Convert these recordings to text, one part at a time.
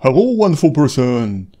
Hello, wonderful person!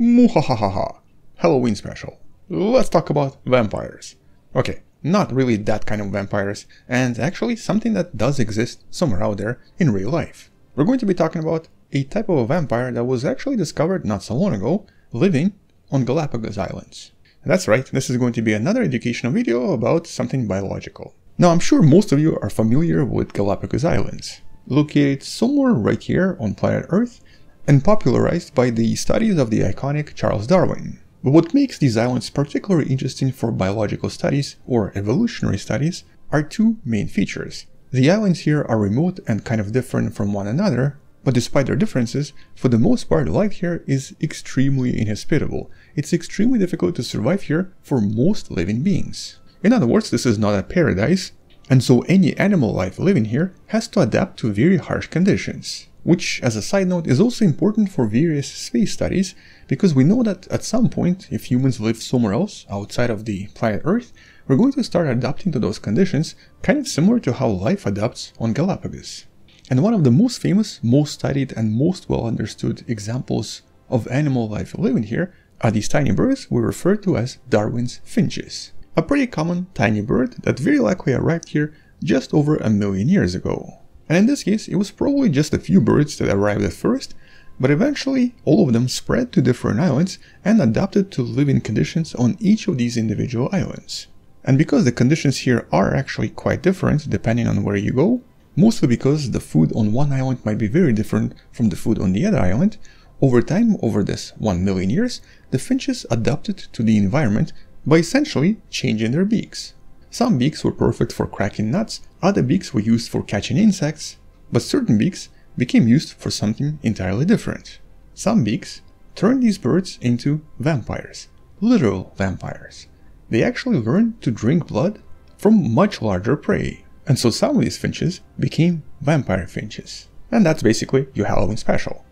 Muhahaha. Halloween special. Let's talk about vampires. Okay, not really that kind of vampires, and actually something that does exist somewhere out there in real life. We're going to be talking about a type of a vampire that was actually discovered not so long ago, living on Galapagos Islands. That's right, this is going to be another educational video about something biological. Now I'm sure most of you are familiar with Galapagos Islands, located somewhere right here on planet Earth and popularized by the studies of the iconic Charles Darwin. But what makes these islands particularly interesting for biological studies or evolutionary studies are two main features. The islands here are remote and kind of different from one another, but despite their differences, for the most part life here is extremely inhospitable. It's extremely difficult to survive here for most living beings. In other words, this is not a paradise, and so any animal life living here has to adapt to very harsh conditions which as a side note is also important for various space studies because we know that at some point if humans live somewhere else outside of the planet Earth, we're going to start adapting to those conditions kind of similar to how life adapts on Galapagos. And one of the most famous, most studied and most well understood examples of animal life living here are these tiny birds we refer to as Darwin's finches. A pretty common tiny bird that very likely arrived here just over a million years ago. And in this case, it was probably just a few birds that arrived at first, but eventually all of them spread to different islands and adapted to living conditions on each of these individual islands. And because the conditions here are actually quite different depending on where you go, mostly because the food on one island might be very different from the food on the other island, over time, over this 1 million years, the finches adapted to the environment by essentially changing their beaks. Some beaks were perfect for cracking nuts, other beaks were used for catching insects, but certain beaks became used for something entirely different. Some beaks turned these birds into vampires, literal vampires. They actually learned to drink blood from much larger prey, and so some of these finches became vampire finches. And that's basically your Halloween special.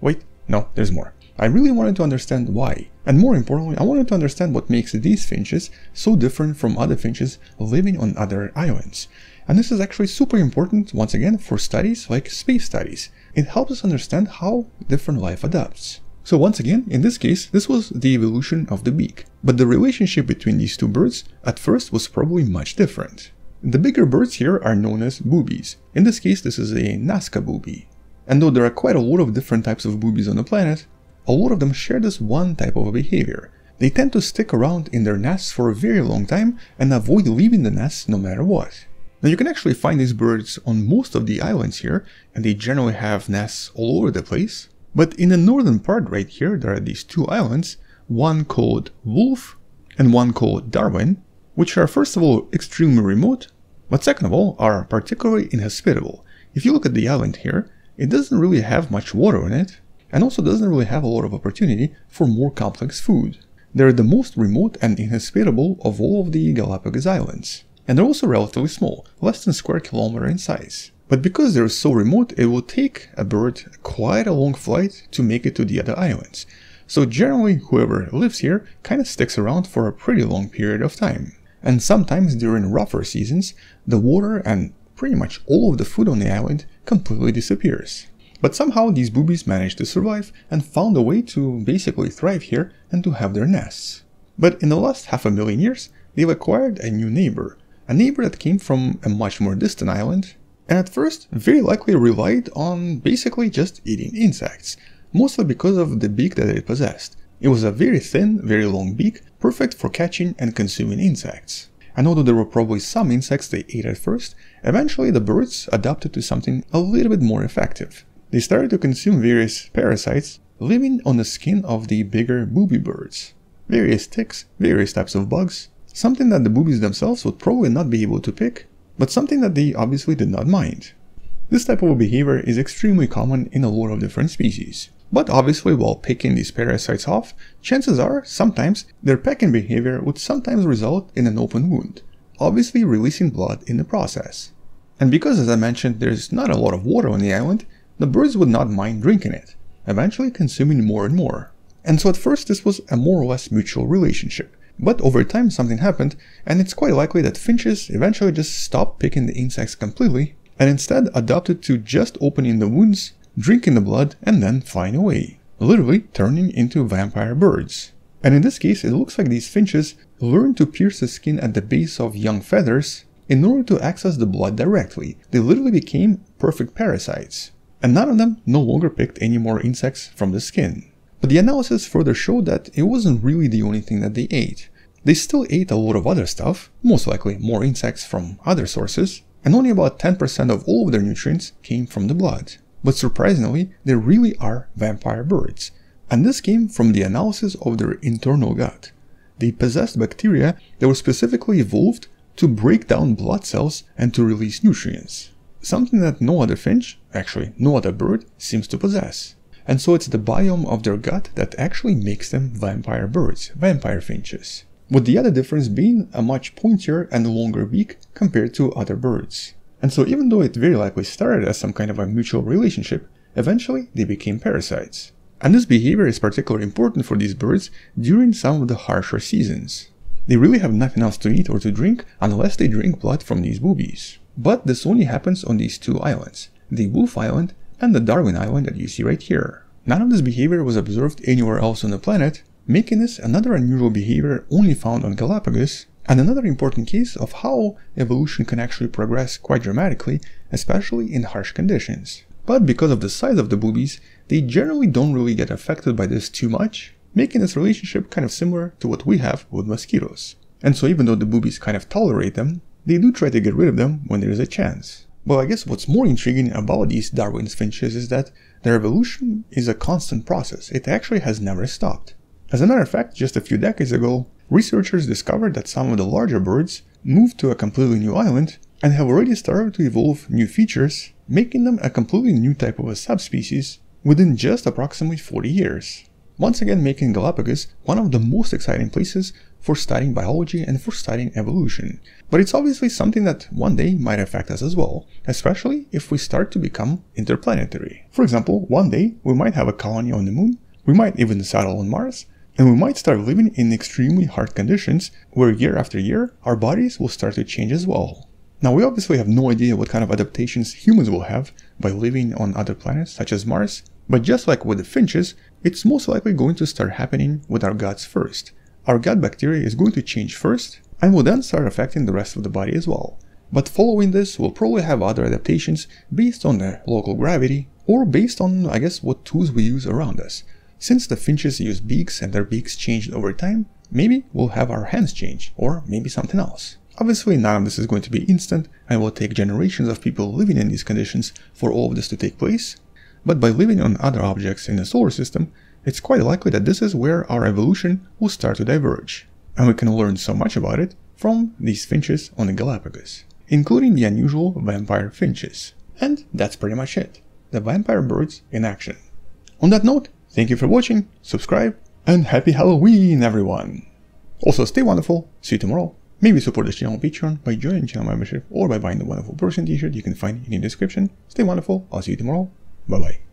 Wait, no, there's more. I really wanted to understand why, and more importantly, I wanted to understand what makes these finches so different from other finches living on other islands. And this is actually super important, once again, for studies like space studies. It helps us understand how different life adapts. So once again, in this case, this was the evolution of the beak. But the relationship between these two birds at first was probably much different. The bigger birds here are known as boobies. In this case, this is a Nazca booby. And though there are quite a lot of different types of boobies on the planet, a lot of them share this one type of behavior. They tend to stick around in their nests for a very long time and avoid leaving the nest no matter what. Now you can actually find these birds on most of the islands here, and they generally have nests all over the place. But in the northern part right here, there are these two islands, one called Wolf and one called Darwin, which are first of all extremely remote, but second of all are particularly inhospitable. If you look at the island here, it doesn't really have much water in it, and also doesn't really have a lot of opportunity for more complex food. They're the most remote and inhospitable of all of the Galapagos Islands. And they're also relatively small, less than square kilometer in size. But because they're so remote, it will take a bird quite a long flight to make it to the other islands. So generally, whoever lives here kind of sticks around for a pretty long period of time. And sometimes during rougher seasons, the water and pretty much all of the food on the island completely disappears. But somehow these boobies managed to survive and found a way to basically thrive here and to have their nests. But in the last half a million years, they've acquired a new neighbor, a neighbor that came from a much more distant island, and at first very likely relied on basically just eating insects, mostly because of the beak that it possessed. It was a very thin, very long beak, perfect for catching and consuming insects. And although there were probably some insects they ate at first, eventually the birds adapted to something a little bit more effective. They started to consume various parasites living on the skin of the bigger booby birds. Various ticks, various types of bugs, something that the boobies themselves would probably not be able to pick, but something that they obviously did not mind. This type of behavior is extremely common in a lot of different species. But obviously while picking these parasites off, chances are sometimes their pecking behavior would sometimes result in an open wound, obviously releasing blood in the process. And because as I mentioned there's not a lot of water on the island, the birds would not mind drinking it, eventually consuming more and more. And so at first this was a more or less mutual relationship. But over time something happened, and it's quite likely that finches eventually just stopped picking the insects completely, and instead adopted to just opening the wounds drinking the blood and then flying away, literally turning into vampire birds. And in this case, it looks like these finches learned to pierce the skin at the base of young feathers in order to access the blood directly. They literally became perfect parasites. And none of them no longer picked any more insects from the skin. But the analysis further showed that it wasn't really the only thing that they ate. They still ate a lot of other stuff, most likely more insects from other sources, and only about 10% of all of their nutrients came from the blood. But surprisingly, they really are vampire birds. And this came from the analysis of their internal gut. They possessed bacteria that were specifically evolved to break down blood cells and to release nutrients. Something that no other finch, actually no other bird, seems to possess. And so it's the biome of their gut that actually makes them vampire birds, vampire finches with the other difference being a much pointier and longer beak compared to other birds. And so even though it very likely started as some kind of a mutual relationship, eventually they became parasites. And this behavior is particularly important for these birds during some of the harsher seasons. They really have nothing else to eat or to drink unless they drink blood from these boobies. But this only happens on these two islands, the Wolf Island and the Darwin Island that you see right here. None of this behavior was observed anywhere else on the planet, making this another unusual behavior only found on Galapagos, and another important case of how evolution can actually progress quite dramatically, especially in harsh conditions. But because of the size of the boobies, they generally don't really get affected by this too much, making this relationship kind of similar to what we have with mosquitoes. And so even though the boobies kind of tolerate them, they do try to get rid of them when there is a chance. Well, I guess what's more intriguing about these Darwin's finches is that their evolution is a constant process. It actually has never stopped. As a matter of fact, just a few decades ago, researchers discovered that some of the larger birds moved to a completely new island and have already started to evolve new features, making them a completely new type of a subspecies within just approximately 40 years. Once again making Galapagos one of the most exciting places for studying biology and for studying evolution. But it's obviously something that one day might affect us as well, especially if we start to become interplanetary. For example, one day we might have a colony on the moon, we might even settle on Mars, and we might start living in extremely hard conditions where year after year our bodies will start to change as well. Now we obviously have no idea what kind of adaptations humans will have by living on other planets such as Mars, but just like with the finches, it's most likely going to start happening with our guts first. Our gut bacteria is going to change first and will then start affecting the rest of the body as well. But following this, we'll probably have other adaptations based on the local gravity or based on, I guess, what tools we use around us. Since the finches use beaks and their beaks changed over time, maybe we'll have our hands change, or maybe something else. Obviously none of this is going to be instant and will take generations of people living in these conditions for all of this to take place, but by living on other objects in the solar system, it's quite likely that this is where our evolution will start to diverge. And we can learn so much about it from these finches on the Galapagos, including the unusual vampire finches. And that's pretty much it. The vampire birds in action. On that note, Thank you for watching, subscribe, and happy Halloween everyone! Also stay wonderful, see you tomorrow. Maybe support this channel on Patreon by joining channel membership or by buying the Wonderful Person t-shirt you can find in the description. Stay wonderful, I'll see you tomorrow, bye bye.